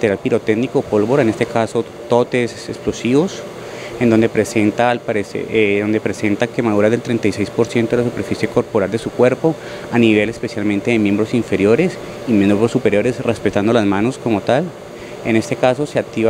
material pirotécnico, pólvora, en este caso totes explosivos, en donde presenta, al parecer, eh, donde presenta quemaduras del 36% de la superficie corporal de su cuerpo, a nivel especialmente de miembros inferiores y miembros superiores, respetando las manos como tal. En este caso se activa